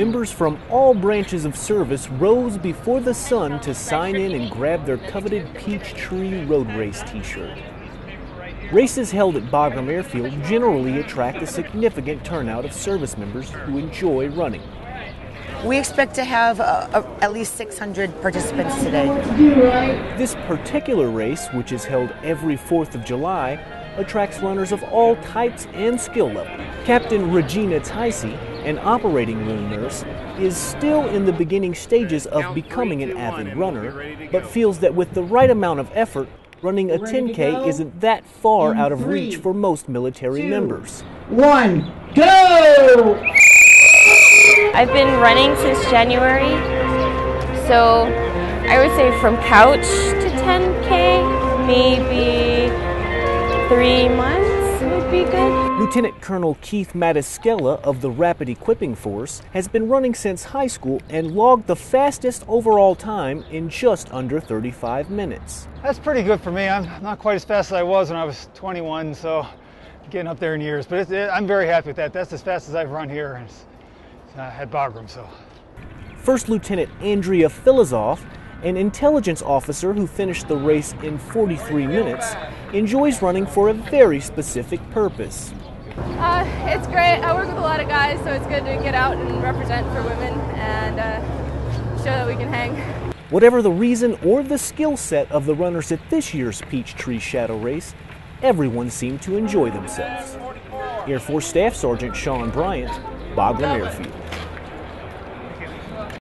members from all branches of service rose before the sun to sign in and grab their coveted Peachtree Road Race t shirt. Races held at Bagram Airfield generally attract a significant turnout of service members who enjoy running. We expect to have uh, uh, at least 600 participants today. This particular race, which is held every 4th of July, attracts runners of all types and skill level. Captain Regina Taisee, an operating room nurse, is still in the beginning stages of becoming an avid runner, but feels that with the right amount of effort, running a 10K isn't that far out of reach for most military members. One, go! I've been running since January, so I would say from couch to 10K, maybe three months would be good. Lieutenant Colonel Keith Matiskella of the Rapid Equipping Force has been running since high school and logged the fastest overall time in just under 35 minutes. That's pretty good for me. I'm not quite as fast as I was when I was 21, so getting up there in years. But it, I'm very happy with that. That's as fast as I've run here uh, at Bagram. So. First Lieutenant Andrea Filozoff, an intelligence officer who finished the race in 43 minutes, enjoys running for a very specific purpose. Uh, it's great. I work with a lot of guys, so it's good to get out and represent for women and uh, show that we can hang. Whatever the reason or the skill set of the runners at this year's Peachtree Shadow Race, everyone seemed to enjoy themselves. Air Force Staff Sergeant Shawn Bryant, Bagram Airfield.